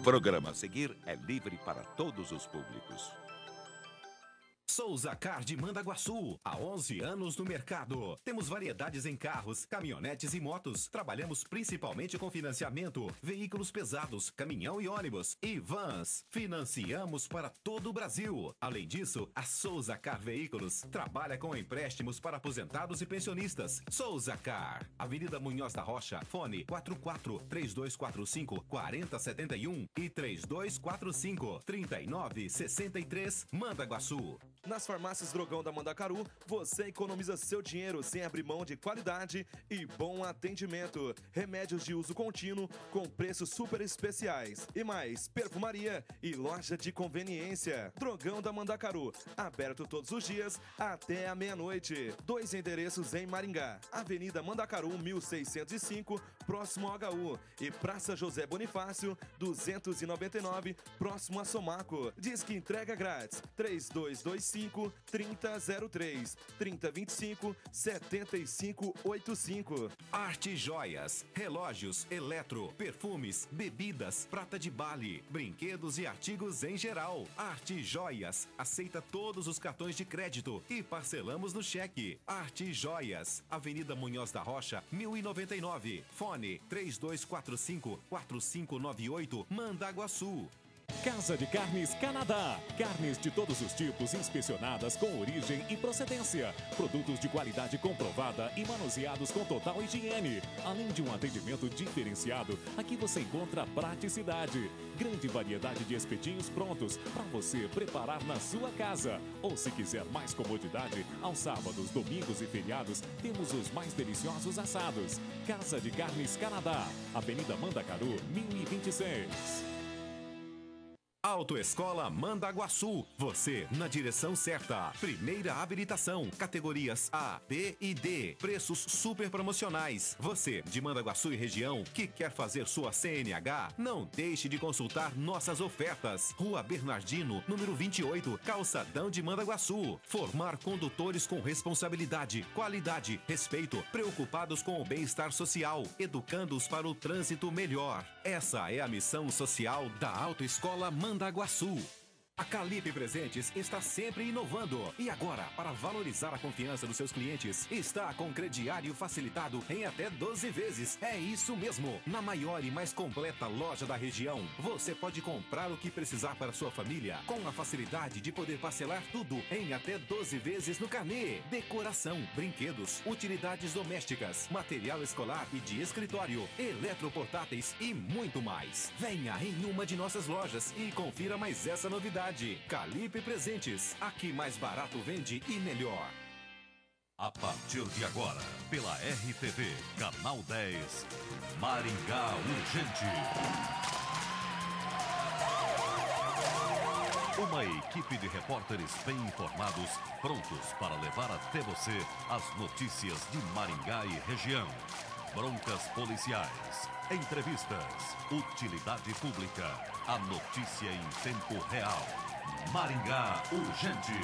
programa a seguir é livre para todos os públicos. Souza Car de Mandaguaçu, há 11 anos no mercado. Temos variedades em carros, caminhonetes e motos. Trabalhamos principalmente com financiamento, veículos pesados, caminhão e ônibus e vans. Financiamos para todo o Brasil. Além disso, a Souza Car Veículos trabalha com empréstimos para aposentados e pensionistas. Souza Car, Avenida Munhoz da Rocha, fone 44 3245 4071 e 3245 3963 Mandaguaçu. Nas farmácias Drogão da Mandacaru, você economiza seu dinheiro sem abrir mão de qualidade e bom atendimento. Remédios de uso contínuo com preços super especiais. E mais, perfumaria e loja de conveniência. Drogão da Mandacaru, aberto todos os dias até a meia-noite. Dois endereços em Maringá: Avenida Mandacaru 1605, próximo ao HU, e Praça José Bonifácio 299, próximo a Somaco. Diz que entrega grátis. 3225 3003 3025 7585. Arte Joias, relógios, eletro, perfumes, bebidas, prata de bale, brinquedos e artigos em geral. Arte Joias aceita todos os cartões de crédito e parcelamos no cheque. Arte Joias, Avenida Munhoz da Rocha, 1099. Fone 3245 4598, Mandaguaçu. Casa de Carnes Canadá. Carnes de todos os tipos inspecionadas com origem e procedência. Produtos de qualidade comprovada e manuseados com total higiene. Além de um atendimento diferenciado, aqui você encontra praticidade. Grande variedade de espetinhos prontos para você preparar na sua casa. Ou se quiser mais comodidade, aos sábados, domingos e feriados, temos os mais deliciosos assados. Casa de Carnes Canadá. Avenida Mandacaru, 1026. Autoescola Mandaguaçu. Você na direção certa. Primeira habilitação. Categorias A, B e D. Preços super promocionais. Você de Mandaguaçu e região que quer fazer sua CNH, não deixe de consultar nossas ofertas. Rua Bernardino, número 28, Calçadão de Mandaguaçu. Formar condutores com responsabilidade, qualidade, respeito, preocupados com o bem-estar social, educando-os para o trânsito melhor. Essa é a missão social da Autoescola Mandaguaçu. Mandaguaçu. A Calipe Presentes está sempre inovando. E agora, para valorizar a confiança dos seus clientes, está com crediário facilitado em até 12 vezes. É isso mesmo. Na maior e mais completa loja da região, você pode comprar o que precisar para sua família, com a facilidade de poder parcelar tudo em até 12 vezes no carnê. Decoração, brinquedos, utilidades domésticas, material escolar e de escritório, eletroportáteis e muito mais. Venha em uma de nossas lojas e confira mais essa novidade. Calipe Presentes. Aqui mais barato vende e melhor. A partir de agora, pela RTV, Canal 10, Maringá Urgente. Uma equipe de repórteres bem informados, prontos para levar até você as notícias de Maringá e região. Broncas policiais, entrevistas, utilidade pública, a notícia em tempo real. Maringá Urgente.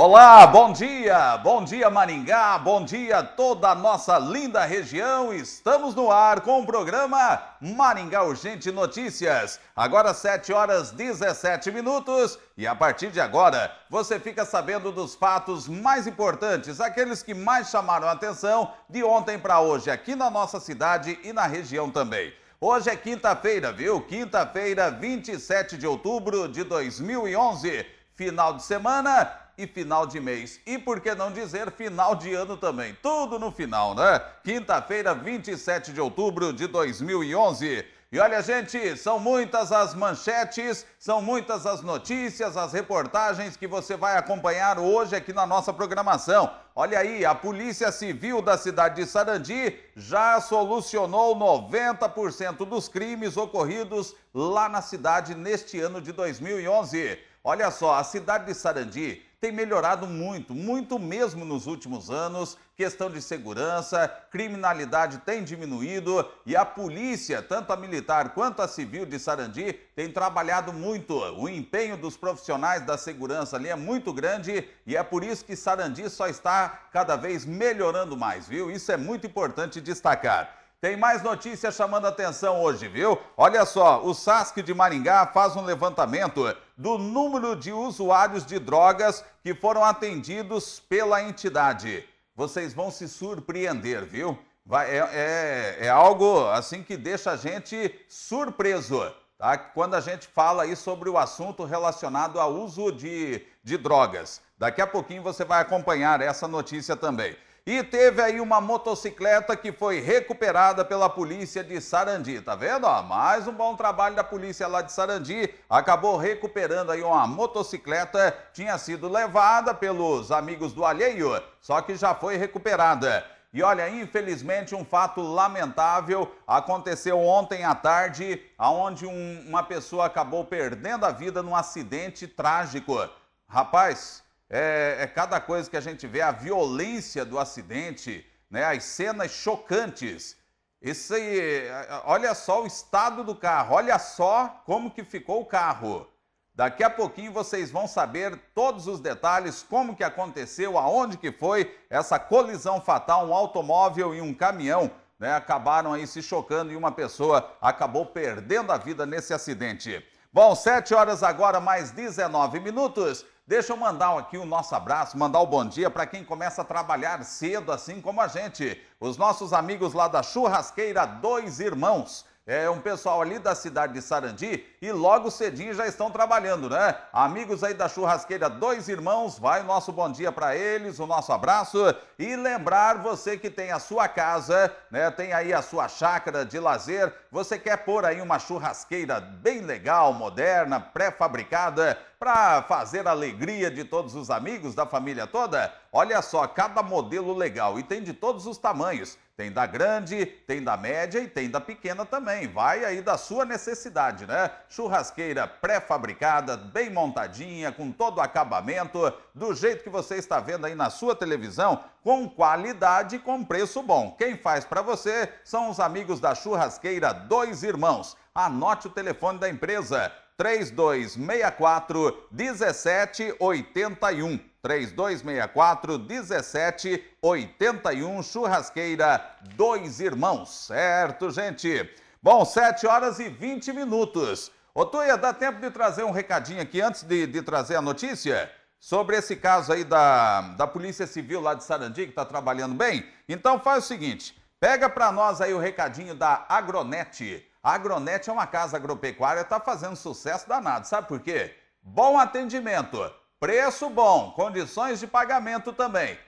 Olá, bom dia, bom dia Maringá, bom dia toda a nossa linda região. Estamos no ar com o programa Maringá Urgente Notícias. Agora 7 horas 17 minutos e a partir de agora você fica sabendo dos fatos mais importantes, aqueles que mais chamaram a atenção de ontem para hoje aqui na nossa cidade e na região também. Hoje é quinta-feira, viu? Quinta-feira, 27 de outubro de 2011. Final de semana e final de mês. E por que não dizer final de ano também? Tudo no final, né? Quinta-feira, 27 de outubro de 2011. E olha, gente, são muitas as manchetes, são muitas as notícias, as reportagens que você vai acompanhar hoje aqui na nossa programação. Olha aí, a Polícia Civil da cidade de Sarandi já solucionou 90% dos crimes ocorridos lá na cidade neste ano de 2011. Olha só, a cidade de Sarandi tem melhorado muito, muito mesmo nos últimos anos. Questão de segurança, criminalidade tem diminuído e a polícia, tanto a militar quanto a civil de Sarandi, tem trabalhado muito. O empenho dos profissionais da segurança ali é muito grande e é por isso que Sarandi só está cada vez melhorando mais, viu? Isso é muito importante destacar. Tem mais notícias chamando atenção hoje, viu? Olha só, o SASC de Maringá faz um levantamento do número de usuários de drogas que foram atendidos pela entidade. Vocês vão se surpreender, viu? Vai, é, é, é algo assim que deixa a gente surpreso. Tá? Quando a gente fala aí sobre o assunto relacionado ao uso de, de drogas. Daqui a pouquinho você vai acompanhar essa notícia também. E teve aí uma motocicleta que foi recuperada pela polícia de Sarandi. Tá vendo? Mais um bom trabalho da polícia lá de Sarandi. Acabou recuperando aí uma motocicleta. Tinha sido levada pelos amigos do alheio, só que já foi recuperada. E olha, infelizmente, um fato lamentável aconteceu ontem à tarde, onde um, uma pessoa acabou perdendo a vida num acidente trágico. Rapaz, é, é, cada coisa que a gente vê, a violência do acidente, né, as cenas chocantes. Aí, olha só o estado do carro, olha só como que ficou o carro. Daqui a pouquinho vocês vão saber todos os detalhes, como que aconteceu, aonde que foi essa colisão fatal, um automóvel e um caminhão, né, acabaram aí se chocando e uma pessoa acabou perdendo a vida nesse acidente. Bom, 7 horas agora, mais 19 minutos. Deixa eu mandar aqui o nosso abraço, mandar o bom dia para quem começa a trabalhar cedo, assim como a gente. Os nossos amigos lá da Churrasqueira Dois Irmãos. É um pessoal ali da cidade de Sarandi e logo cedinho já estão trabalhando, né? Amigos aí da churrasqueira Dois Irmãos, vai o nosso bom dia para eles, o nosso abraço e lembrar você que tem a sua casa, né? Tem aí a sua chácara de lazer, você quer pôr aí uma churrasqueira bem legal, moderna, pré-fabricada para fazer a alegria de todos os amigos da família toda? Olha só, cada modelo legal e tem de todos os tamanhos. Tem da grande, tem da média e tem da pequena também. Vai aí da sua necessidade, né? Churrasqueira pré-fabricada, bem montadinha, com todo o acabamento, do jeito que você está vendo aí na sua televisão, com qualidade e com preço bom. Quem faz para você são os amigos da Churrasqueira Dois Irmãos. Anote o telefone da empresa: 3264 1781. 3264 1781, churrasqueira Dois Irmãos, certo, gente? Bom, 7 horas e 20 minutos. Ô, Tuia, dá tempo de trazer um recadinho aqui antes de, de trazer a notícia? Sobre esse caso aí da, da Polícia Civil lá de Sarandi, que está trabalhando bem? Então faz o seguinte, pega para nós aí o recadinho da Agronet. A Agronet é uma casa agropecuária, está fazendo sucesso danado, sabe por quê? Bom atendimento Preço bom, condições de pagamento também.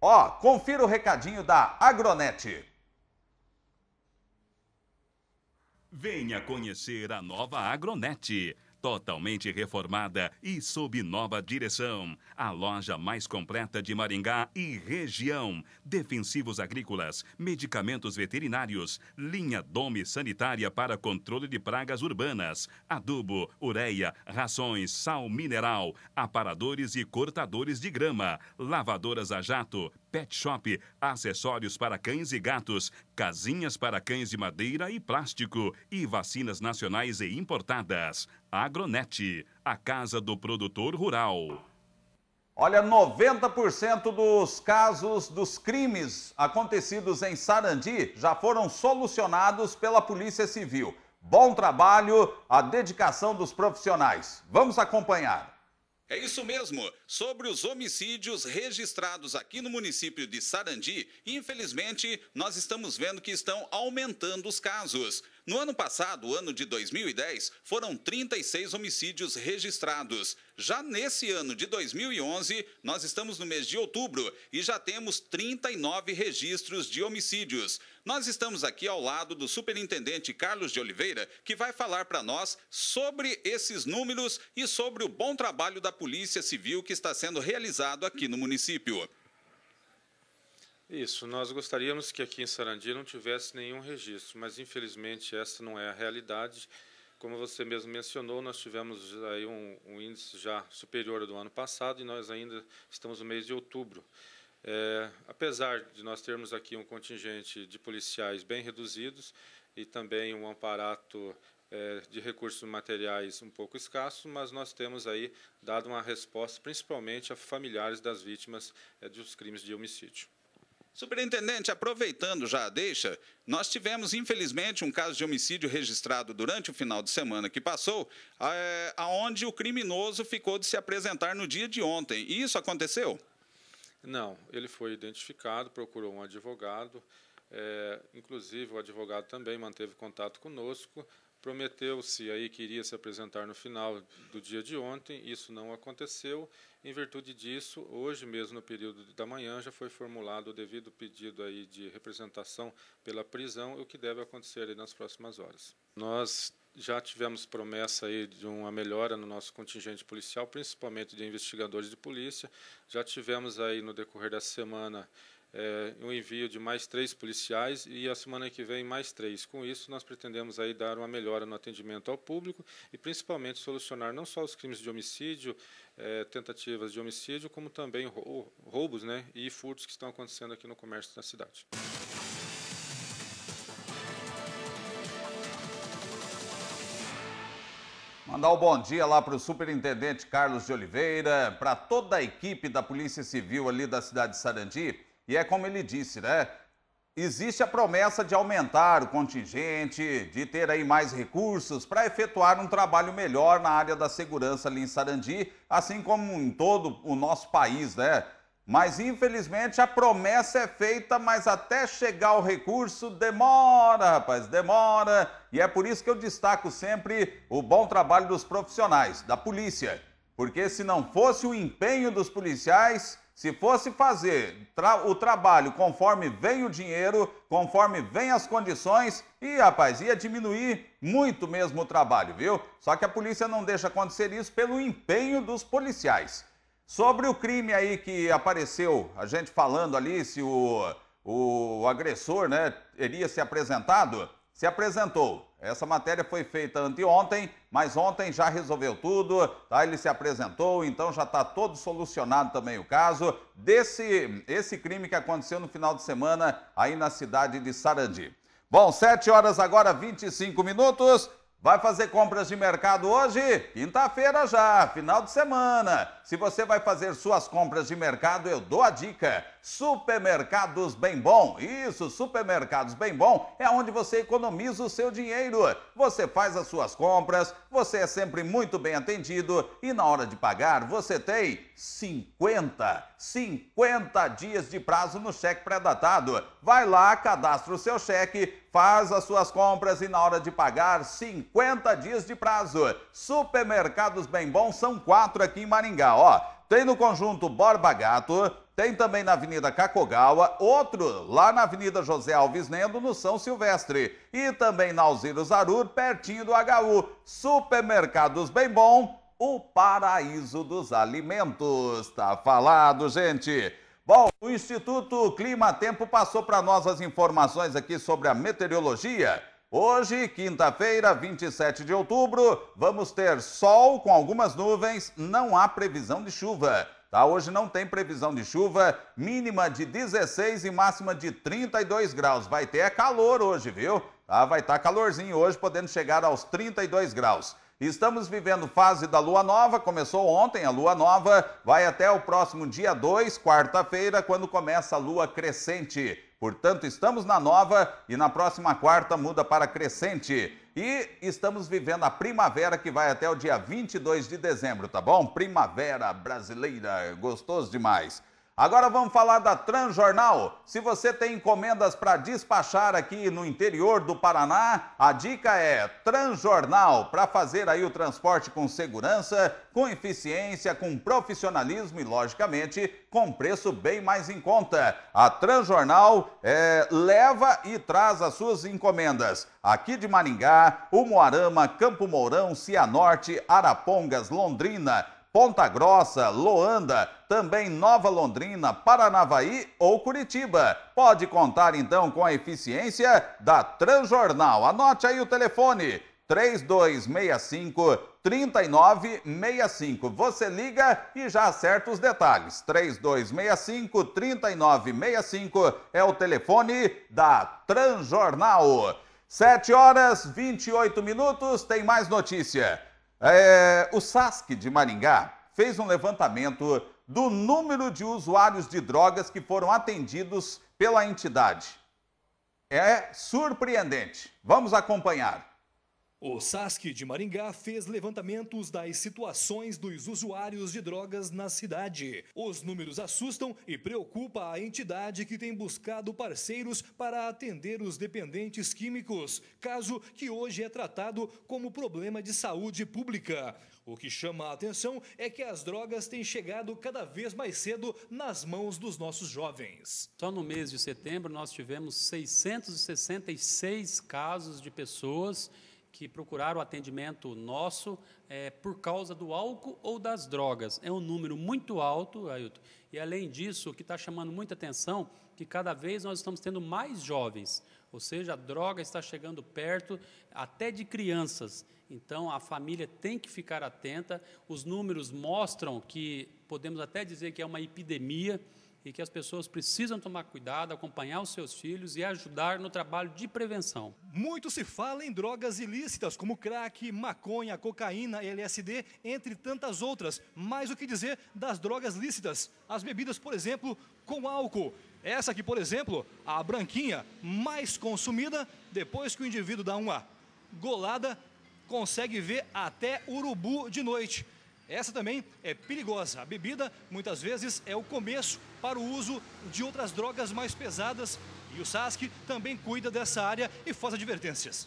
Ó, confira o recadinho da Agronet. Venha conhecer a nova Agronet totalmente reformada e sob nova direção. A loja mais completa de Maringá e região. Defensivos agrícolas, medicamentos veterinários, linha Dome sanitária para controle de pragas urbanas, adubo, ureia, rações, sal mineral, aparadores e cortadores de grama, lavadoras a jato, pet shop, acessórios para cães e gatos, casinhas para cães de madeira e plástico e vacinas nacionais e importadas. Agronet, a casa do produtor rural. Olha, 90% dos casos dos crimes acontecidos em Sarandi já foram solucionados pela Polícia Civil. Bom trabalho, a dedicação dos profissionais. Vamos acompanhar. É isso mesmo. Sobre os homicídios registrados aqui no município de Sarandi, infelizmente, nós estamos vendo que estão aumentando os casos. No ano passado, ano de 2010, foram 36 homicídios registrados. Já nesse ano de 2011, nós estamos no mês de outubro e já temos 39 registros de homicídios. Nós estamos aqui ao lado do superintendente Carlos de Oliveira, que vai falar para nós sobre esses números e sobre o bom trabalho da Polícia Civil que está sendo realizado aqui no município. Isso, nós gostaríamos que aqui em Sarandi não tivesse nenhum registro, mas infelizmente essa não é a realidade. Como você mesmo mencionou, nós tivemos aí um, um índice já superior ao do ano passado e nós ainda estamos no mês de outubro. É, apesar de nós termos aqui um contingente de policiais bem reduzidos e também um aparato é, de recursos materiais um pouco escasso, mas nós temos aí dado uma resposta principalmente a familiares das vítimas é, dos crimes de homicídio. Superintendente, aproveitando já a deixa, nós tivemos, infelizmente, um caso de homicídio registrado durante o final de semana que passou, é, aonde o criminoso ficou de se apresentar no dia de ontem. E isso aconteceu? Não, ele foi identificado, procurou um advogado, é, inclusive o advogado também manteve contato conosco, prometeu-se aí que iria se apresentar no final do dia de ontem, isso não aconteceu. Em virtude disso, hoje mesmo no período da manhã já foi formulado o devido pedido aí de representação pela prisão, o que deve acontecer aí nas próximas horas. Nós já tivemos promessa aí de uma melhora no nosso contingente policial, principalmente de investigadores de polícia. Já tivemos aí no decorrer da semana é, um envio de mais três policiais e a semana que vem mais três. Com isso, nós pretendemos aí dar uma melhora no atendimento ao público e principalmente solucionar não só os crimes de homicídio, é, tentativas de homicídio, como também roubos né, e furtos que estão acontecendo aqui no comércio da cidade. Mandar um bom dia lá para o superintendente Carlos de Oliveira, para toda a equipe da Polícia Civil ali da cidade de Sarandi e é como ele disse, né? Existe a promessa de aumentar o contingente, de ter aí mais recursos para efetuar um trabalho melhor na área da segurança ali em Sarandi, assim como em todo o nosso país, né? Mas infelizmente a promessa é feita, mas até chegar o recurso demora, rapaz, demora. E é por isso que eu destaco sempre o bom trabalho dos profissionais, da polícia. Porque se não fosse o empenho dos policiais, se fosse fazer tra o trabalho conforme vem o dinheiro, conforme vem as condições, e rapaz, ia diminuir muito mesmo o trabalho, viu? Só que a polícia não deixa acontecer isso pelo empenho dos policiais. Sobre o crime aí que apareceu, a gente falando ali se o, o agressor, né, teria se apresentado, se apresentou. Essa matéria foi feita anteontem, mas ontem já resolveu tudo, tá? Ele se apresentou, então já está todo solucionado também o caso desse esse crime que aconteceu no final de semana aí na cidade de Sarandi. Bom, 7 horas agora, 25 minutos. Vai fazer compras de mercado hoje? Quinta-feira já, final de semana. Se você vai fazer suas compras de mercado, eu dou a dica. Supermercados Bem Bom. Isso, Supermercados Bem Bom é onde você economiza o seu dinheiro. Você faz as suas compras, você é sempre muito bem atendido e na hora de pagar você tem 50, 50 dias de prazo no cheque pré-datado. Vai lá, cadastra o seu cheque, faz as suas compras e na hora de pagar 50 dias de prazo. Supermercados Bem Bom são quatro aqui em Maringá, ó. Tem no conjunto Borba Gato, tem também na Avenida Cacogawa, outro lá na Avenida José Alves Nendo, no São Silvestre. E também na Alziro Zarur, pertinho do HU. Supermercados Bem Bom, o paraíso dos alimentos. Tá falado, gente. Bom, o Instituto Clima Tempo passou para nós as informações aqui sobre a meteorologia. Hoje, quinta-feira, 27 de outubro, vamos ter sol com algumas nuvens, não há previsão de chuva. Tá? Hoje não tem previsão de chuva, mínima de 16 e máxima de 32 graus. Vai ter calor hoje, viu? Tá? Vai estar tá calorzinho hoje, podendo chegar aos 32 graus. Estamos vivendo fase da lua nova, começou ontem a lua nova, vai até o próximo dia 2, quarta-feira, quando começa a lua crescente. Portanto, estamos na nova e na próxima quarta muda para crescente. E estamos vivendo a primavera que vai até o dia 22 de dezembro, tá bom? Primavera brasileira, gostoso demais. Agora vamos falar da Transjornal. Se você tem encomendas para despachar aqui no interior do Paraná, a dica é Transjornal, para fazer aí o transporte com segurança, com eficiência, com profissionalismo e, logicamente, com preço bem mais em conta. A Transjornal é, leva e traz as suas encomendas aqui de Maringá, Umuarama, Campo Mourão, Cianorte, Arapongas, Londrina, Ponta Grossa, Loanda, também Nova Londrina, Paranavaí ou Curitiba. Pode contar então com a eficiência da Transjornal. Anote aí o telefone: 3265 3965. Você liga e já acerta os detalhes. 3265 3965 é o telefone da Transjornal. 7 horas 28 minutos, tem mais notícia. É, o SASC de Maringá fez um levantamento do número de usuários de drogas que foram atendidos pela entidade. É surpreendente. Vamos acompanhar. O SASC de Maringá fez levantamentos das situações dos usuários de drogas na cidade. Os números assustam e preocupa a entidade que tem buscado parceiros para atender os dependentes químicos, caso que hoje é tratado como problema de saúde pública. O que chama a atenção é que as drogas têm chegado cada vez mais cedo nas mãos dos nossos jovens. Só no mês de setembro nós tivemos 666 casos de pessoas que procuraram atendimento nosso é, por causa do álcool ou das drogas. É um número muito alto, Ailton. E além disso, o que está chamando muita atenção que cada vez nós estamos tendo mais jovens, ou seja, a droga está chegando perto até de crianças. Então a família tem que ficar atenta. Os números mostram que podemos até dizer que é uma epidemia e que as pessoas precisam tomar cuidado, acompanhar os seus filhos e ajudar no trabalho de prevenção. Muito se fala em drogas ilícitas, como crack, maconha, cocaína, LSD, entre tantas outras. Mas o que dizer das drogas lícitas? As bebidas, por exemplo, com álcool. Essa aqui, por exemplo, a branquinha, mais consumida, depois que o indivíduo dá uma golada, consegue ver até urubu de noite. Essa também é perigosa. A bebida, muitas vezes, é o começo para o uso de outras drogas mais pesadas e o SASC também cuida dessa área e faz advertências.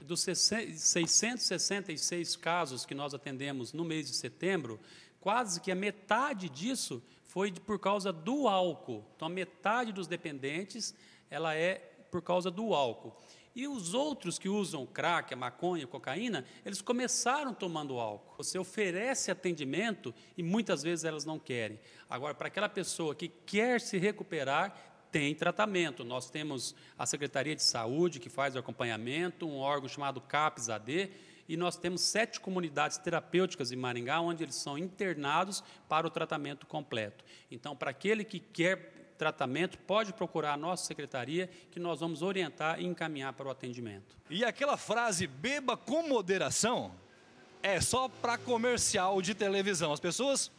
Dos 666 casos que nós atendemos no mês de setembro, quase que a metade disso foi por causa do álcool. Então, a metade dos dependentes ela é por causa do álcool. E os outros que usam crack, maconha, cocaína, eles começaram tomando álcool. Você oferece atendimento e muitas vezes elas não querem. Agora, para aquela pessoa que quer se recuperar, tem tratamento. Nós temos a Secretaria de Saúde, que faz o acompanhamento, um órgão chamado CAPS-AD, e nós temos sete comunidades terapêuticas em Maringá, onde eles são internados para o tratamento completo. Então, para aquele que quer tratamento, pode procurar a nossa secretaria que nós vamos orientar e encaminhar para o atendimento. E aquela frase beba com moderação é só para comercial de televisão. As pessoas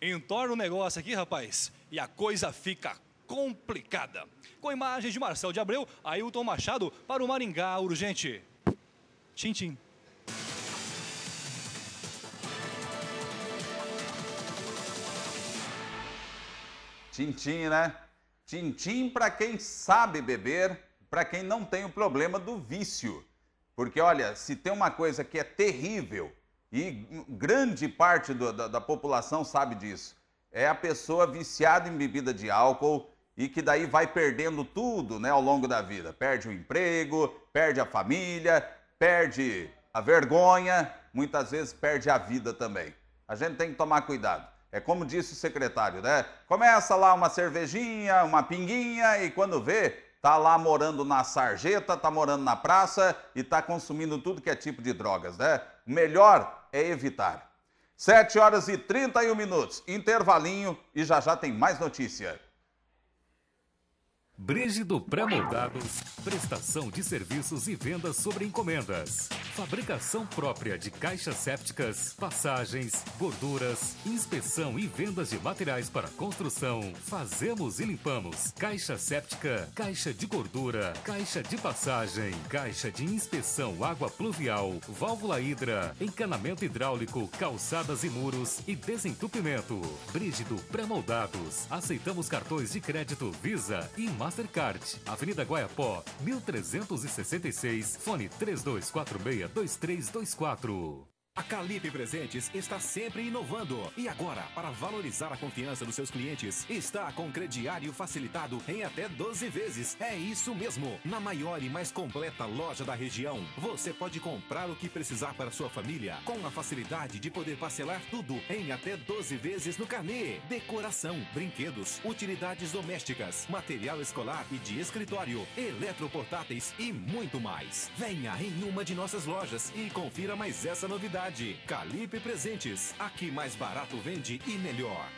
entornam o negócio aqui, rapaz, e a coisa fica complicada. Com imagens de Marcel de Abreu, Ailton Machado para o Maringá Urgente. Tchim, tchim. Tintim, né? Tintim para quem sabe beber, para quem não tem o problema do vício. Porque, olha, se tem uma coisa que é terrível, e grande parte do, da, da população sabe disso, é a pessoa viciada em bebida de álcool e que daí vai perdendo tudo né, ao longo da vida. Perde o emprego, perde a família, perde a vergonha, muitas vezes perde a vida também. A gente tem que tomar cuidado. É como disse o secretário, né? Começa lá uma cervejinha, uma pinguinha e quando vê, tá lá morando na sarjeta, tá morando na praça e tá consumindo tudo que é tipo de drogas, né? O melhor é evitar. 7 horas e 31 minutos, intervalinho e já já tem mais notícia. Brígido Pré-Moldados, prestação de serviços e vendas sobre encomendas. Fabricação própria de caixas sépticas, passagens, gorduras, inspeção e vendas de materiais para construção. Fazemos e limpamos caixa séptica, caixa de gordura, caixa de passagem, caixa de inspeção água pluvial, válvula hidra, encanamento hidráulico, calçadas e muros e desentupimento. Brígido Pré-Moldados. Aceitamos cartões de crédito Visa e Mastercard. Avenida Guaiapó, 1366, fone 3246-2324. A Calipe Presentes está sempre inovando. E agora, para valorizar a confiança dos seus clientes, está com crediário facilitado em até 12 vezes. É isso mesmo. Na maior e mais completa loja da região, você pode comprar o que precisar para sua família, com a facilidade de poder parcelar tudo em até 12 vezes no carnê. Decoração, brinquedos, utilidades domésticas, material escolar e de escritório, eletroportáteis e muito mais. Venha em uma de nossas lojas e confira mais essa novidade. Calipe Presentes. Aqui mais barato vende e melhor.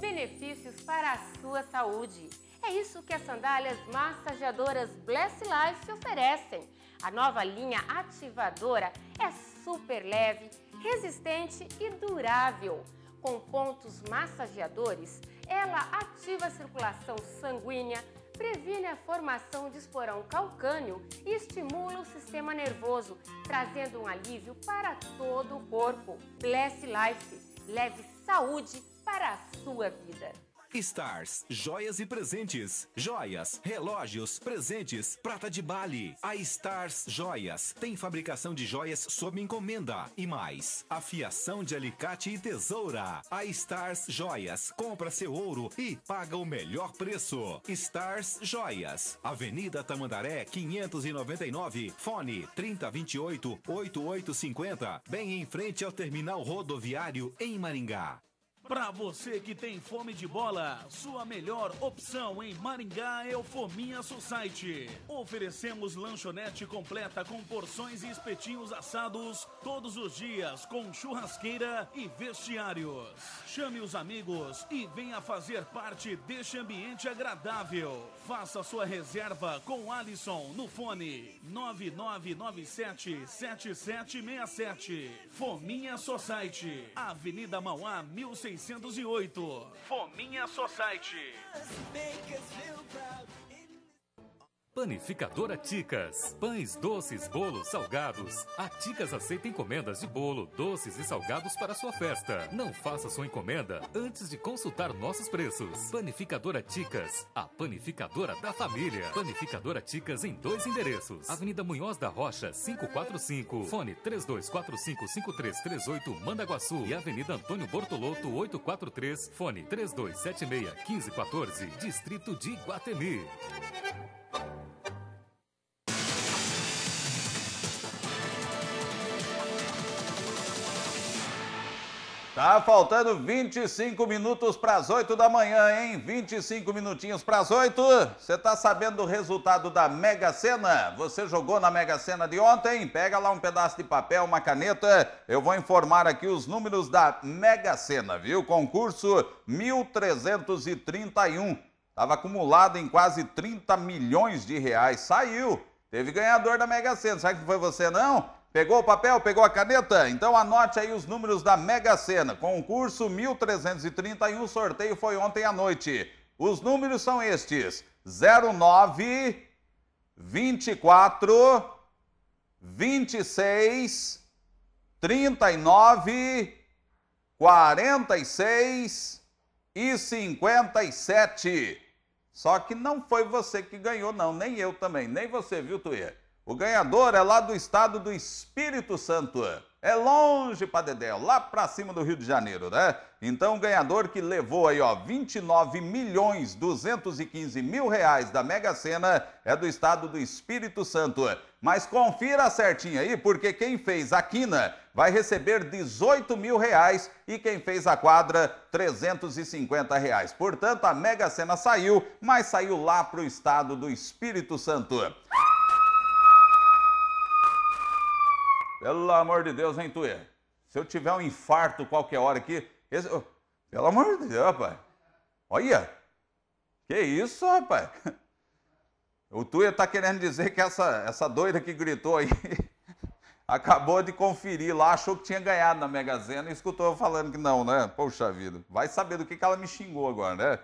Benefícios para a sua saúde. É isso que as sandálias massageadoras Bless Life oferecem. A nova linha ativadora é super leve, resistente e durável. Com pontos massageadores, Ela ativa a circulação sanguínea, previne a formação de esporão calcâneo e estimula o sistema nervoso, trazendo um alívio para todo o corpo. Bless Life, leve saúde para a sua vida. Stars, joias e presentes. Joias, relógios, presentes, prata de Bali. A Stars Joias tem fabricação de joias sob encomenda e mais. Afiação de alicate e tesoura. A Stars Joias compra seu ouro e paga o melhor preço. Stars Joias, Avenida Tamandaré 599, fone 3028 8850, bem em frente ao terminal rodoviário em Maringá. Pra você que tem fome de bola, sua melhor opção em Maringá é o Fominha Society. Oferecemos lanchonete completa com porções e espetinhos assados todos os dias, com churrasqueira e vestiários. Chame os amigos e venha fazer parte deste ambiente agradável. Faça sua reserva com Alisson no fone 9997 7767. Fominha Society, Avenida Mauá 1600. 608. Fominha Society. Panificadora Ticas. Pães, doces, bolos, salgados. A Ticas aceita encomendas de bolo, doces e salgados para sua festa. Não faça sua encomenda antes de consultar nossos preços. Panificadora Ticas. A panificadora da família. Panificadora Ticas em dois endereços. Avenida Munhoz da Rocha, 545. Fone 32455338 Mandaguaçu. E Avenida Antônio Bortoloto, 843. Fone 32761514. Distrito de Guatemi. Tá faltando 25 minutos para as 8 da manhã, hein? 25 minutinhos para as 8. Você tá sabendo do resultado da Mega Sena? Você jogou na Mega Sena de ontem? Pega lá um pedaço de papel, uma caneta. Eu vou informar aqui os números da Mega Sena, viu? Concurso 1331. Tava acumulado em quase 30 milhões de reais. Saiu. Teve ganhador da Mega Sena. Sabe que foi você não? Pegou o papel? Pegou a caneta? Então anote aí os números da Mega Sena. Concurso 1331, sorteio foi ontem à noite. Os números são estes: 09 24 26 39 46 e 57. Só que não foi você que ganhou, não, nem eu também, nem você, viu, Tuê? O ganhador é lá do estado do Espírito Santo. É longe para Dedéu, lá para cima do Rio de Janeiro, né? Então, o ganhador que levou aí, ó, 29 milhões 215 mil reais da Mega Sena é do estado do Espírito Santo. Mas confira certinho aí, porque quem fez a quina vai receber 18 mil reais e quem fez a quadra, 350 reais. Portanto, a Mega Sena saiu, mas saiu lá para o estado do Espírito Santo. Pelo amor de Deus, hein, Tuê? Se eu tiver um infarto qualquer hora aqui. Esse... pelo amor de Deus, rapaz. Olha. Que isso, rapaz? O Tuê tá querendo dizer que essa, essa doida que gritou aí acabou de conferir lá, achou que tinha ganhado na Mega Sena e escutou eu falando que não, né? Poxa vida. Vai saber do que, que ela me xingou agora, né?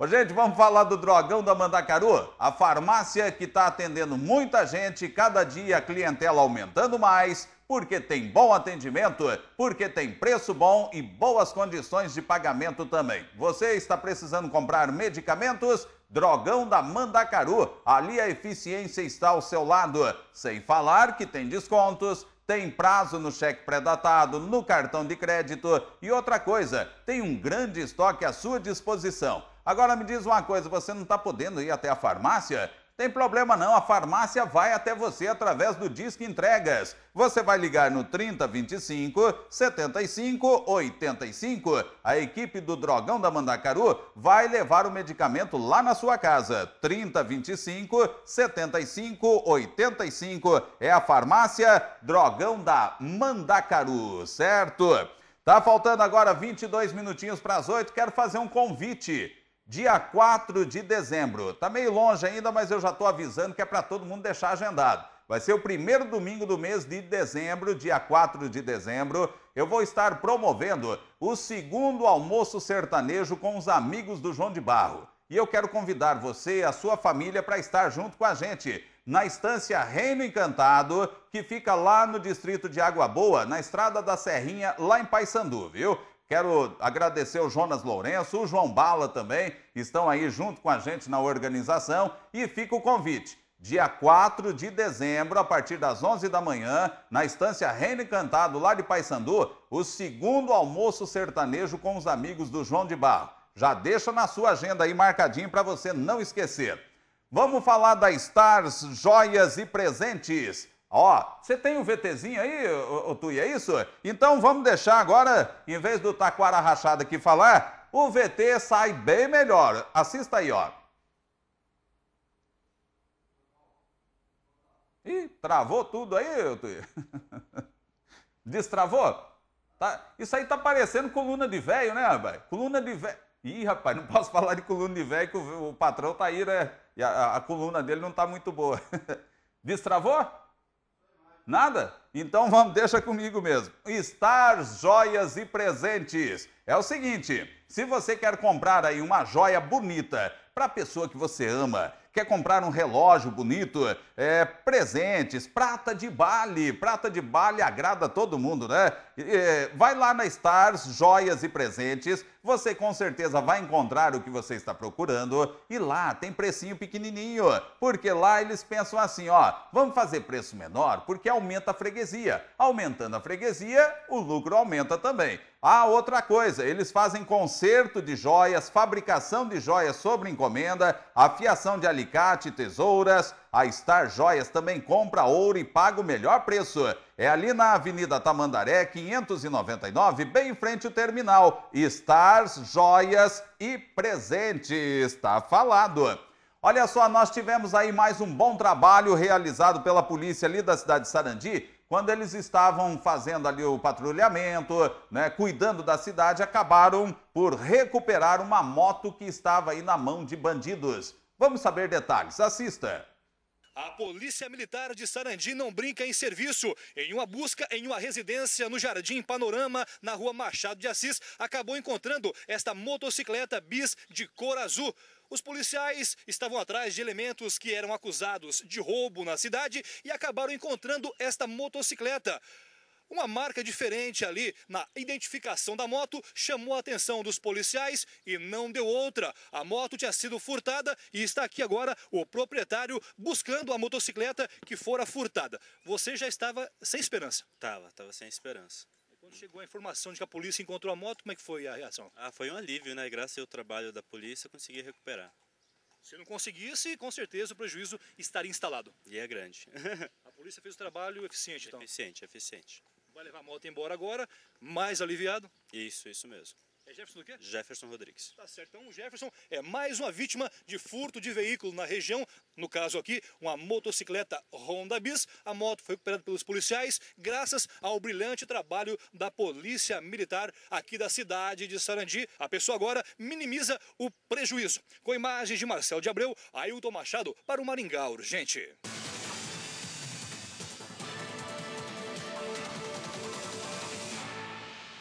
Ô, gente, vamos falar do Drogão da Mandacaru? A farmácia que está atendendo muita gente, cada dia a clientela aumentando mais, porque tem bom atendimento, porque tem preço bom e boas condições de pagamento também. Você está precisando comprar medicamentos? Drogão da Mandacaru. Ali a eficiência está ao seu lado. Sem falar que tem descontos, tem prazo no cheque pré-datado, no cartão de crédito e outra coisa, tem um grande estoque à sua disposição. Agora me diz uma coisa, você não está podendo ir até a farmácia? Tem problema não, a farmácia vai até você através do Disque Entregas. Você vai ligar no 3025 75 85. A equipe do Drogão da Mandacaru vai levar o medicamento lá na sua casa. 3025 75 85. É a farmácia Drogão da Mandacaru, certo? Tá faltando agora 22 minutinhos para as 8. Quero fazer um convite dia 4 de dezembro. Tá meio longe ainda, mas eu já estou avisando que é para todo mundo deixar agendado. Vai ser o primeiro domingo do mês de dezembro, dia 4 de dezembro. Eu vou estar promovendo o segundo almoço sertanejo com os amigos do João de Barro. E eu quero convidar você e a sua família para estar junto com a gente na estância Reino Encantado, que fica lá no distrito de Água Boa, na estrada da Serrinha, lá em Paysandu, viu? Quero agradecer o Jonas Lourenço, o João Bala também, estão aí junto com a gente na organização. E fica o convite. Dia 4 de dezembro, a partir das 11 da manhã, na estância Reino Encantado, lá de Paysandu, o segundo almoço sertanejo com os amigos do João de Barro. Já deixa na sua agenda aí marcadinho para você não esquecer. Vamos falar da Stars Joias e Presentes. Ó, você tem um VTzinho aí, ô, ô Tui, é isso? Então vamos deixar agora, em vez do Taquara Rachada aqui falar, o VT sai bem melhor. Assista aí, ó. Ih, travou tudo aí, Tui. Destravou? Tá, isso aí tá parecendo coluna de velho, né, rapaz? Coluna de velho. Ih, rapaz, não posso falar de coluna de velho que o, o, patrão tá aí, né? E a, a coluna dele não tá muito boa. Destravou? Nada? Então vamos, deixa comigo mesmo. Stars, joias e presentes. É o seguinte, se você quer comprar aí uma joia bonita para a pessoa que você ama, quer comprar um relógio bonito, é, presentes, prata de Bali. Prata de Bali agrada todo mundo, né? É, vai lá na Stars, joias e presentes. Você com certeza vai encontrar o que você está procurando. E lá tem precinho pequenininho, porque lá eles pensam assim, ó, vamos fazer preço menor porque aumenta a freguesia. Aumentando a freguesia, o lucro aumenta também. Ah, outra coisa, eles fazem conserto de joias, fabricação de joias sobre encomenda, afiação de alicate, tesouras. A Star Joias também compra ouro e paga o melhor preço. É ali na Avenida Tamandaré, 599, bem em frente ao terminal. Stars, joias e presentes. Está falado. Olha só, nós tivemos aí mais um bom trabalho realizado pela polícia ali da cidade de Sarandi quando eles estavam fazendo ali o patrulhamento, né, cuidando da cidade, acabaram por recuperar uma moto que estava aí na mão de bandidos. Vamos saber detalhes. Assista. A Polícia Militar de Sarandi não brinca em serviço. Em uma busca em uma residência no Jardim Panorama, na rua Machado de Assis, acabou encontrando esta motocicleta bis de cor azul. Os policiais estavam atrás de elementos que eram acusados de roubo na cidade e acabaram encontrando esta motocicleta. Uma marca diferente ali na identificação da moto chamou a atenção dos policiais e não deu outra. A moto tinha sido furtada e está aqui agora o proprietário buscando a motocicleta que fora furtada. Você já estava sem esperança? Tava, tava sem esperança. Quando chegou a informação de que a polícia encontrou a moto, como é que foi a reação? Ah, foi um alívio, né? Graças ao trabalho da polícia, consegui recuperar. Se não conseguisse, com certeza o prejuízo estaria instalado. E é grande. a polícia fez o trabalho eficiente, então? Eficiente, eficiente. Vai levar a moto embora agora, mais aliviado? Isso, isso mesmo. É Jefferson do quê? Jefferson Rodrigues. Tá certo. Então o Jefferson é mais uma vítima de furto de veículo na região. No caso aqui, uma motocicleta Honda Bis. A moto foi recuperada pelos policiais graças ao brilhante trabalho da Polícia Militar aqui da cidade de Sarandi. A pessoa agora minimiza o prejuízo. Com imagens de Marcel de Abreu, Ailton Machado para o Maringá Urgente.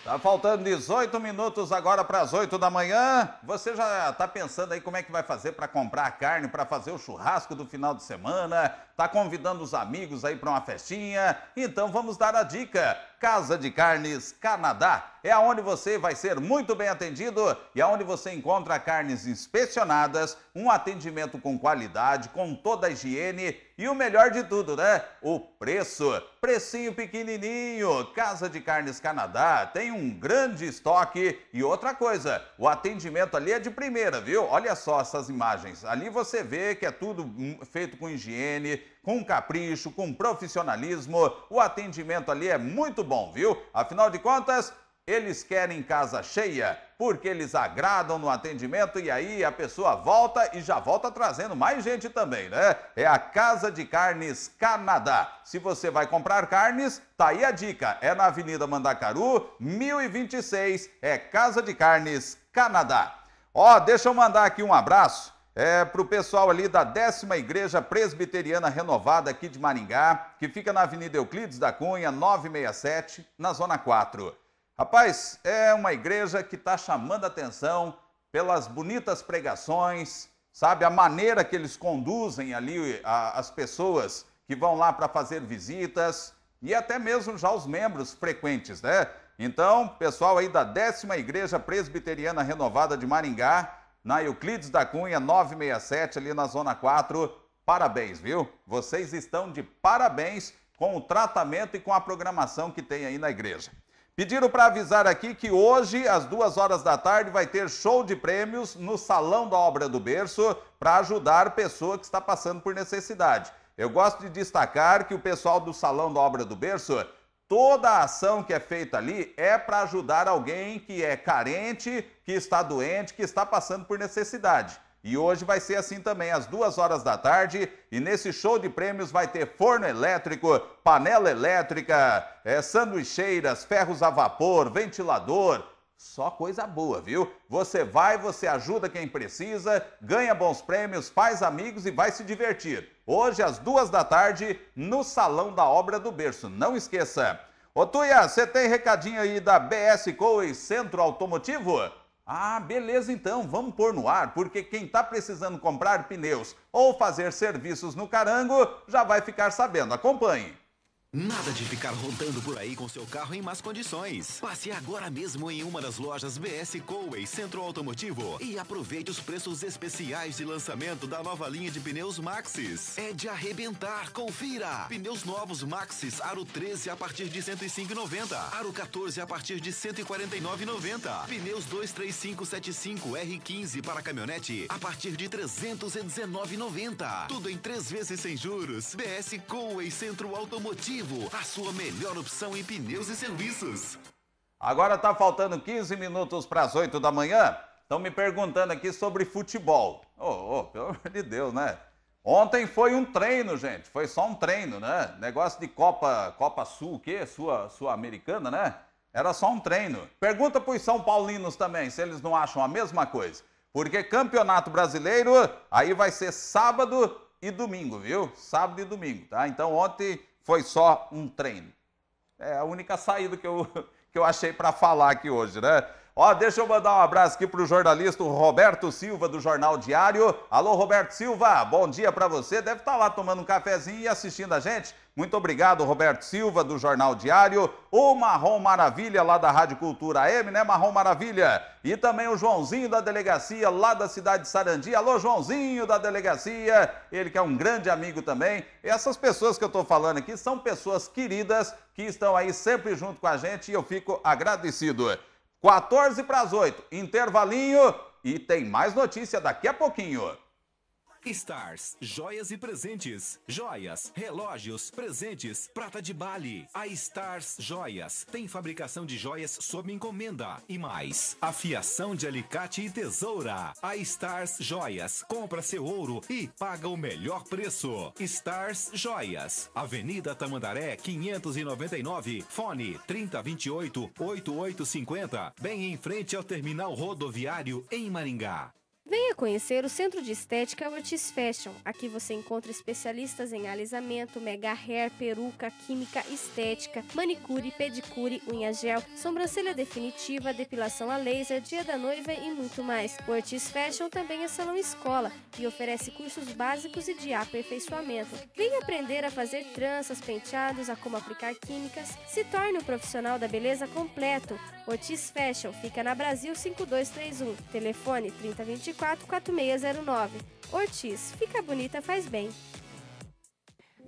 Tá faltando 18 minutos agora para as 8 da manhã. Você já está pensando aí como é que vai fazer para comprar carne para fazer o churrasco do final de semana? Tá convidando os amigos aí para uma festinha? Então vamos dar a dica. Casa de Carnes Canadá é aonde você vai ser muito bem atendido e aonde você encontra carnes inspecionadas, um atendimento com qualidade, com toda a higiene e o melhor de tudo, né? O preço. Precinho pequenininho. Casa de Carnes Canadá tem um grande estoque e outra coisa, o atendimento ali é de primeira, viu? Olha só essas imagens. Ali você vê que é tudo feito com higiene, com capricho, com profissionalismo. O atendimento ali é muito bom, viu? Afinal de contas, eles querem casa cheia porque eles agradam no atendimento e aí a pessoa volta e já volta trazendo mais gente também, né? É a Casa de Carnes Canadá. Se você vai comprar carnes, tá aí a dica. É na Avenida Mandacaru, 1026, é Casa de Carnes Canadá. Ó, deixa eu mandar aqui um abraço é para o pessoal ali da décima Igreja Presbiteriana Renovada aqui de Maringá, que fica na Avenida Euclides da Cunha, 967, na Zona 4. Rapaz, é uma igreja que está chamando atenção pelas bonitas pregações, sabe? A maneira que eles conduzem ali a, as pessoas que vão lá para fazer visitas e até mesmo já os membros frequentes, né? Então, pessoal aí da décima Igreja Presbiteriana Renovada de Maringá, na Euclides da Cunha 967, ali na Zona 4, parabéns, viu? Vocês estão de parabéns com o tratamento e com a programação que tem aí na igreja. Pediram para avisar aqui que hoje, às duas horas da tarde, vai ter show de prêmios no Salão da Obra do Berço para ajudar pessoa que está passando por necessidade. Eu gosto de destacar que o pessoal do Salão da Obra do Berço, toda a ação que é feita ali é para ajudar alguém que é carente, que está doente, que está passando por necessidade. E hoje vai ser assim também, às duas horas da tarde. E nesse show de prêmios vai ter forno elétrico, panela elétrica, é, sanduicheiras, ferros a vapor, ventilador. Só coisa boa, viu? Você vai, você ajuda quem precisa, ganha bons prêmios, faz amigos e vai se divertir. Hoje, às duas da tarde, no Salão da Obra do Berço. Não esqueça. Ô Tuia, você tem recadinho aí da BS Coe Centro Automotivo? Ah, beleza então, vamos pôr no ar, porque quem está precisando comprar pneus ou fazer serviços no Carango já vai ficar sabendo. Acompanhe. Nada de ficar rodando por aí com seu carro em más condições. Passe agora mesmo em uma das lojas BS Coway Centro Automotivo e aproveite os preços especiais de lançamento da nova linha de pneus Maxis. É de arrebentar, confira! Pneus novos Maxis Aro 13 a partir de 105,90. Aro 14 a partir de 149,90. Pneus 23575 R15 para caminhonete a partir de 319,90. Tudo em três vezes sem juros. BS Coway Centro Automotivo a sua melhor opção em pneus e serviços. Agora está faltando 15 minutos para as 8 da manhã. Estão me perguntando aqui sobre futebol. Oh, oh, pelo amor de Deus, né? Ontem foi um treino, gente. Foi só um treino, né? Negócio de Copa, Copa Sul, o quê? Sua, Sul-Americana, né? Era só um treino. Pergunta para os São Paulinos também, se eles não acham a mesma coisa. Porque Campeonato Brasileiro, aí vai ser sábado e domingo, viu? Sábado e domingo, tá? Então ontem foi só um treino. É a única saída que eu, que eu achei para falar aqui hoje, né? Ó, deixa eu mandar um abraço aqui para o jornalista Roberto Silva, do Jornal Diário. Alô, Roberto Silva, bom dia para você. Deve estar tá lá tomando um cafezinho e assistindo a gente. Muito obrigado, Roberto Silva, do Jornal Diário. O Marrom Maravilha, lá da Rádio Cultura M, né, Marrom Maravilha? E também o Joãozinho da Delegacia, lá da cidade de Sarandi. Alô, Joãozinho da Delegacia, ele que é um grande amigo também. E essas pessoas que eu estou falando aqui são pessoas queridas que estão aí sempre junto com a gente e eu fico agradecido. 14 para as 8, intervalinho e tem mais notícia daqui a pouquinho. Stars, joias e presentes. Joias, relógios, presentes, prata de Bali. A Stars Joias tem fabricação de joias sob encomenda e mais. Afiação de alicate e tesoura. A Stars Joias compra seu ouro e paga o melhor preço. Stars Joias, Avenida Tamandaré 599, fone 3028 8850, bem em frente ao terminal rodoviário em Maringá. Venha conhecer o Centro de Estética Ortiz Fashion. Aqui você encontra especialistas em alisamento, mega hair, peruca, química, estética, manicure, pedicure, unha gel, sobrancelha definitiva, depilação a laser, dia da noiva e muito mais. O Ortiz Fashion também é salão escola e oferece cursos básicos e de aperfeiçoamento. Venha aprender a fazer tranças, penteados, a como aplicar químicas. Se torne um profissional da beleza completo. Ortiz Fashion fica na Brasil 5231, telefone 3024 4609. Ortiz, fica bonita, faz bem.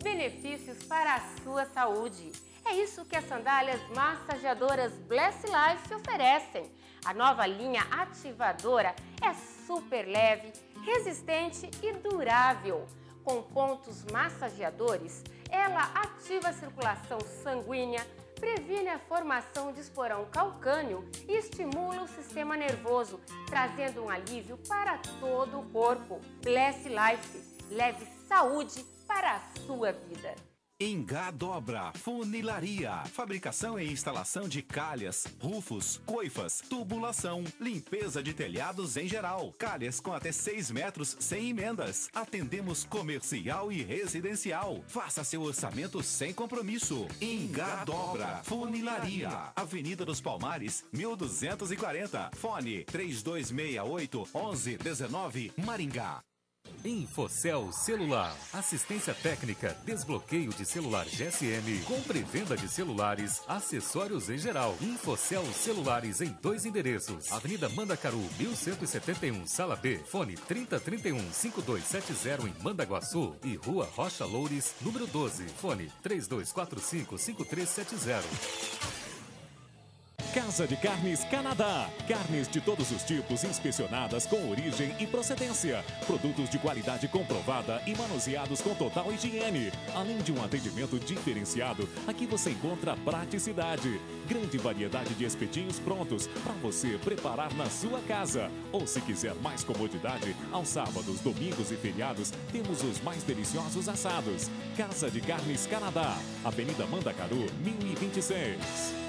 Benefícios para a sua saúde. É isso que as sandálias massageadoras Bless Life oferecem. A nova linha ativadora é super leve, resistente e durável. Com pontos massageadores, ela ativa a circulação sanguínea, previne a formação de esporão calcâneo e estimula o sistema nervoso, trazendo um alívio para todo o corpo. Bless Life, leve saúde para a sua vida. Engá Dobra, funilaria, fabricação e instalação de calhas, rufos, coifas, tubulação, limpeza de telhados em geral, calhas com até 6 metros sem emendas. Atendemos comercial e residencial. Faça seu orçamento sem compromisso. Engá Dobra, funilaria, Avenida dos Palmares, 1240. Fone 3268 1119 Maringá. Infocel Celular. Assistência técnica, desbloqueio de celular GSM, compra e venda de celulares, acessórios em geral. Infocel Celulares em dois endereços. Avenida Mandacaru, 1171, Sala B. Fone 3031 5270 em Mandaguaçu e Rua Rocha Loures, número 12. Fone 3245 5370. Casa de Carnes Canadá. Carnes de todos os tipos inspecionadas com origem e procedência. Produtos de qualidade comprovada e manuseados com total higiene. Além de um atendimento diferenciado, aqui você encontra praticidade. Grande variedade de espetinhos prontos para você preparar na sua casa. Ou se quiser mais comodidade, aos sábados, domingos e feriados, temos os mais deliciosos assados. Casa de Carnes Canadá. Avenida Mandacaru, 1026.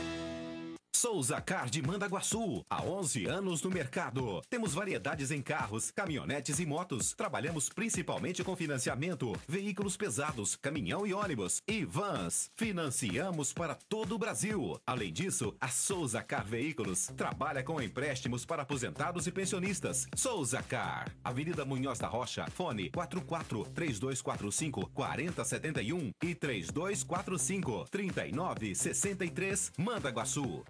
Souza Car de Mandaguaçu, há 11 anos no mercado. Temos variedades em carros, caminhonetes e motos. Trabalhamos principalmente com financiamento, veículos pesados, caminhão e ônibus e vans. Financiamos para todo o Brasil. Além disso, a Souza Car Veículos trabalha com empréstimos para aposentados e pensionistas. Souza Car, Avenida Munhoz da Rocha, fone 44 3245 4071 e 3245 3963 Mandaguaçu.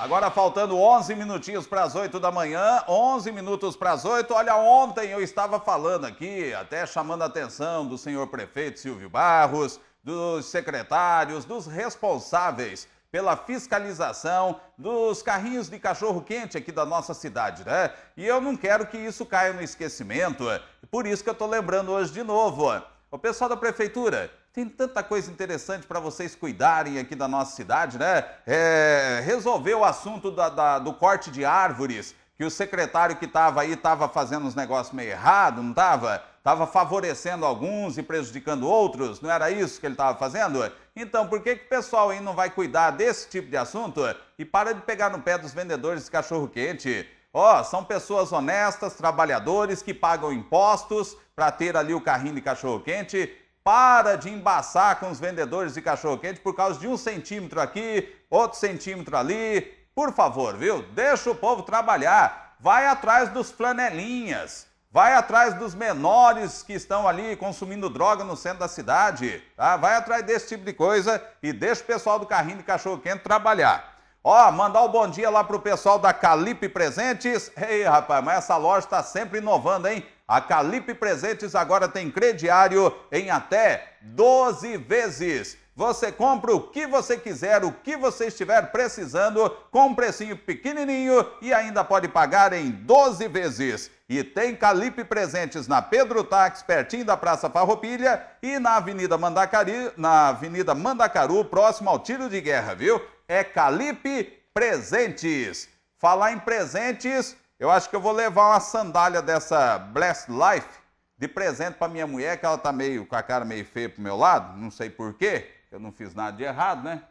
Agora faltando 11 minutinhos para as 8 da manhã, 11 minutos para as 8. Olha, ontem eu estava falando aqui, até chamando a atenção do senhor prefeito Silvio Barros, dos secretários, dos responsáveis pela fiscalização dos carrinhos de cachorro-quente aqui da nossa cidade, né? E eu não quero que isso caia no esquecimento, por isso que eu estou lembrando hoje de novo. O pessoal da prefeitura, tem tanta coisa interessante para vocês cuidarem aqui da nossa cidade, né? É, resolver o assunto da, da, do corte de árvores, que o secretário que estava aí estava fazendo uns negócios meio errado, não estava? Estava favorecendo alguns e prejudicando outros, não era isso que ele estava fazendo? Então, por que, que o pessoal aí não vai cuidar desse tipo de assunto e para de pegar no pé dos vendedores de cachorro-quente? Ó, oh, são pessoas honestas, trabalhadores que pagam impostos para ter ali o carrinho de cachorro-quente para de embaçar com os vendedores de cachorro-quente por causa de um centímetro aqui, outro centímetro ali. Por favor, viu? Deixa o povo trabalhar. Vai atrás dos flanelinhas. Vai atrás dos menores que estão ali consumindo droga no centro da cidade. Tá? Vai atrás desse tipo de coisa e deixa o pessoal do carrinho de cachorro-quente trabalhar. Ó, mandar o um bom dia lá pro pessoal da Calipe Presentes. Ei, rapaz, mas essa loja está sempre inovando, hein? A Calipe Presentes agora tem crediário em até 12 vezes. Você compra o que você quiser, o que você estiver precisando, com um precinho pequenininho e ainda pode pagar em 12 vezes. E tem Calipe Presentes na Pedro Tax, pertinho da Praça Farroupilha e na Avenida Mandacari, na Avenida Mandacaru, próximo ao tiro de guerra, viu? É Calipe Presentes. Falar em presentes, eu acho que eu vou levar uma sandália dessa Blessed Life de presente para minha mulher, que ela tá meio com a cara meio feia pro meu lado, não sei porquê, eu não fiz nada de errado, né?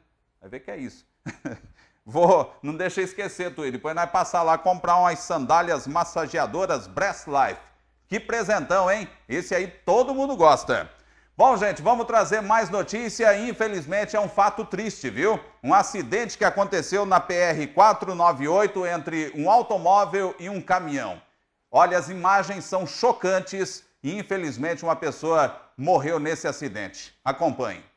Vai ver que é isso. vou, não deixa esquecer, tu. Depois nós passar lá comprar umas sandálias massageadoras Breast Life. Que presentão, hein? Esse aí todo mundo gosta. Bom, gente, vamos trazer mais notícia. Infelizmente é um fato triste, viu? Um acidente que aconteceu na PR 498 entre um automóvel e um caminhão. Olha, as imagens são chocantes e infelizmente uma pessoa morreu nesse acidente. Acompanhe.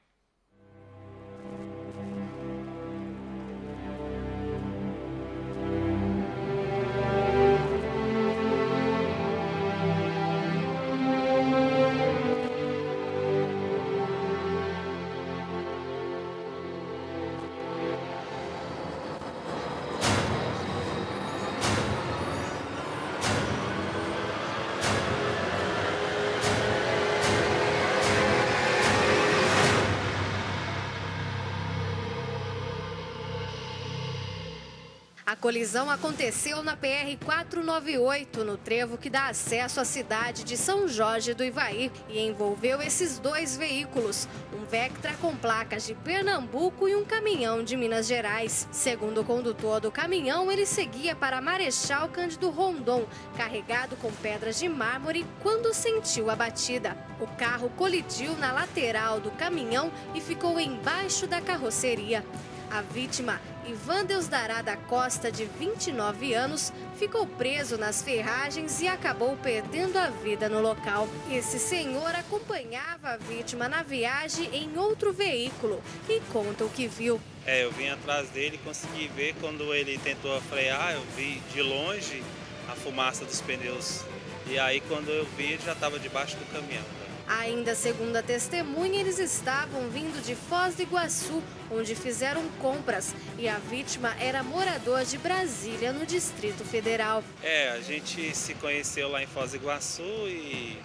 Colisão aconteceu na PR 498, no trevo que dá acesso à cidade de São Jorge do Ivaí, e envolveu esses dois veículos, um Vectra com placas de Pernambuco e um caminhão de Minas Gerais. Segundo o condutor do caminhão, ele seguia para Marechal Cândido Rondon, carregado com pedras de mármore, quando sentiu a batida. O carro colidiu na lateral do caminhão e ficou embaixo da carroceria. A vítima, Ivan Deusdará da Costa, de 29 anos, ficou preso nas ferragens e acabou perdendo a vida no local. Esse senhor acompanhava a vítima na viagem em outro veículo e conta o que viu. É, eu vim atrás dele e consegui ver quando ele tentou frear, eu vi de longe a fumaça dos pneus. E aí quando eu vi, ele já estava debaixo do caminhão. Ainda segundo a testemunha, eles estavam vindo de Foz do Iguaçu, onde fizeram compras, e a vítima era morador de Brasília, no Distrito Federal. É, a gente se conheceu lá em Foz do Iguaçu e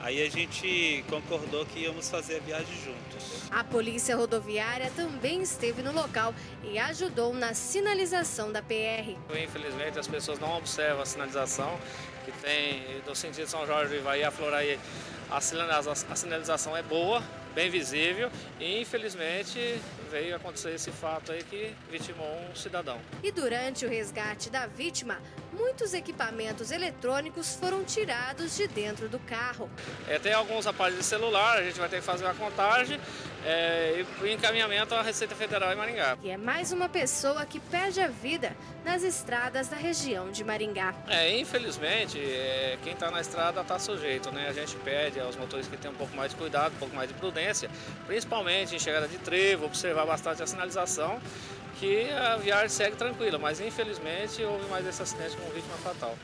aí a gente concordou que íamos fazer a viagem juntos. A polícia rodoviária também esteve no local e ajudou na sinalização da PR. Infelizmente, as pessoas não observam a sinalização que tem do sentido São Jorge do Ivaí a Floraí a sinalização, é boa, bem visível e infelizmente veio acontecer esse fato aí que vitimou um cidadão. E durante o resgate da vítima, muitos equipamentos eletrônicos foram tirados de dentro do carro. É, tem alguns aparelhos de celular, a gente vai ter que fazer uma contagem é, e o encaminhamento à Receita Federal em Maringá. E é mais uma pessoa que perde a vida nas estradas da região de Maringá. É, infelizmente, é, quem está na estrada está sujeito, né? A gente pede aos motoristas que tenham um pouco mais de cuidado, um pouco mais de prudência, principalmente em chegada de trevo, observar bastante a sinalização, que a viagem segue tranquila, mas infelizmente houve mais esse acidente com vítima fatal.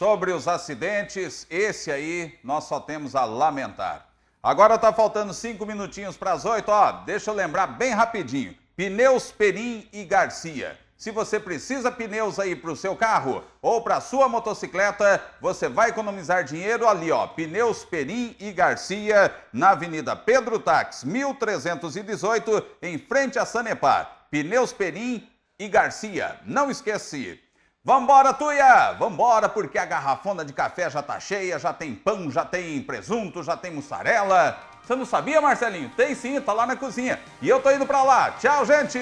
Sobre os acidentes, esse aí nós só temos a lamentar. Agora tá faltando cinco minutinhos para as oito, ó. Deixa eu lembrar bem rapidinho. Pneus Perim e Garcia. Se você precisa pneus aí para o seu carro ou para sua motocicleta, você vai economizar dinheiro ali, ó. Pneus Perim e Garcia, na Avenida Pedro Tax, 1318, em frente a Sanepar. Pneus Perim e Garcia. Não esquece. Vambora, Tuia! Vambora, porque a garrafona de café já tá cheia, já tem pão, já tem presunto, já tem mussarela. Você não sabia, Marcelinho? Tem sim, tá lá na cozinha. E eu tô indo pra lá. Tchau, gente!